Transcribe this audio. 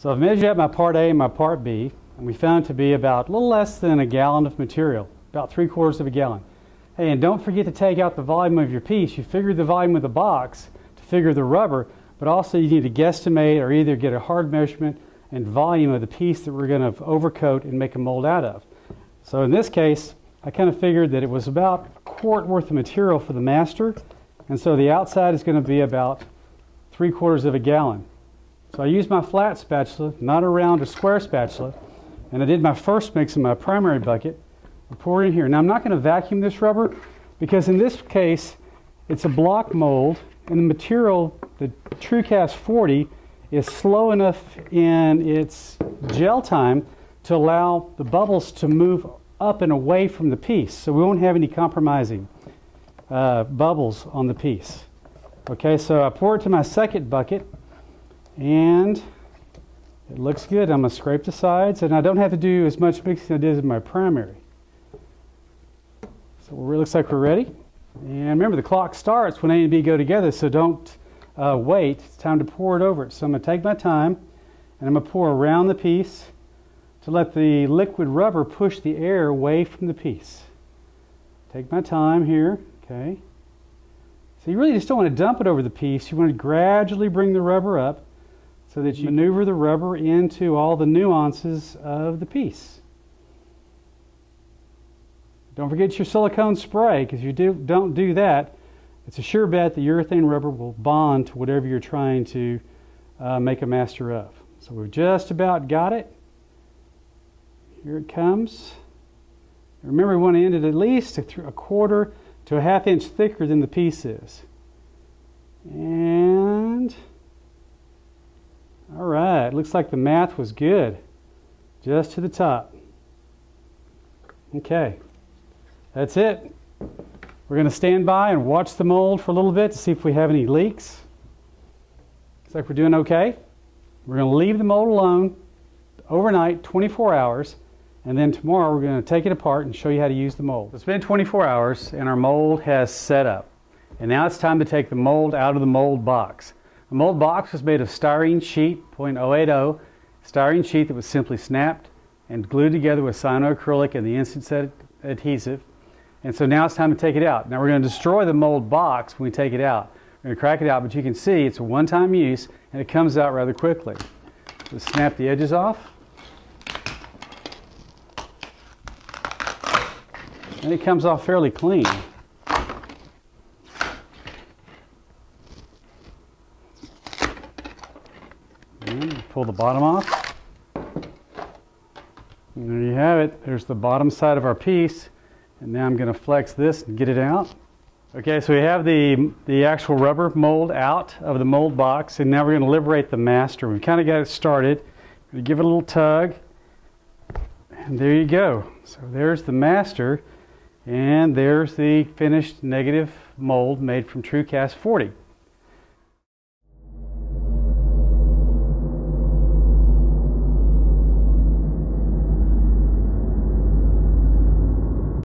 So I've measured out my part A and my part B, and we found it to be about a little less than a gallon of material, about three quarters of a gallon. Hey, and don't forget to take out the volume of your piece. You figure the volume of the box to figure the rubber, but also you need to guesstimate or either get a hard measurement and volume of the piece that we're going to overcoat and make a mold out of. So in this case, I kind of figured that it was about a quart worth of material for the master, and so the outside is going to be about three quarters of a gallon. So I used my flat spatula, not a round or square spatula, and I did my first mix in my primary bucket. I pour it in here. Now I'm not going to vacuum this rubber because in this case it's a block mold and the material, the TrueCast 40, is slow enough in its gel time to allow the bubbles to move up and away from the piece. So we won't have any compromising uh, bubbles on the piece. Okay, so I pour it to my second bucket and it looks good. I'm going to scrape the sides and I don't have to do as much mixing as I did in my primary. So it looks like we're ready. And remember, the clock starts when A and B go together, so don't uh, wait. It's time to pour it over it. So I'm going to take my time and I'm going to pour around the piece to let the liquid rubber push the air away from the piece. Take my time here, okay. So you really just don't want to dump it over the piece. You want to gradually bring the rubber up so that you maneuver the rubber into all the nuances of the piece. Don't forget your silicone spray because you do, don't do that, it's a sure bet the urethane rubber will bond to whatever you're trying to uh, make a master of. So we've just about got it. Here it comes. Remember, we want to end it at least a, a quarter to a half inch thicker than the piece is. And, all right, looks like the math was good. Just to the top. Okay, that's it. We're going to stand by and watch the mold for a little bit to see if we have any leaks. Looks like we're doing okay. We're going to leave the mold alone overnight, 24 hours, and then tomorrow we're going to take it apart and show you how to use the mold. It's been 24 hours and our mold has set up. And now it's time to take the mold out of the mold box. The mold box was made of styrene sheet, 0.080, styrene sheet that was simply snapped and glued together with cyanoacrylic and the instant set adhesive. And so now it's time to take it out. Now we're going to destroy the mold box when we take it out. We're going to crack it out, but you can see it's a one-time use and it comes out rather quickly. Just snap the edges off. And it comes off fairly clean. And pull the bottom off. And there you have it. There's the bottom side of our piece. And now I'm going to flex this and get it out. Okay, so we have the, the actual rubber mold out of the mold box, and now we're going to liberate the master. We've kind of got it started. Give it a little tug, and there you go. So there's the master. And there's the finished negative mold made from TrueCast 40.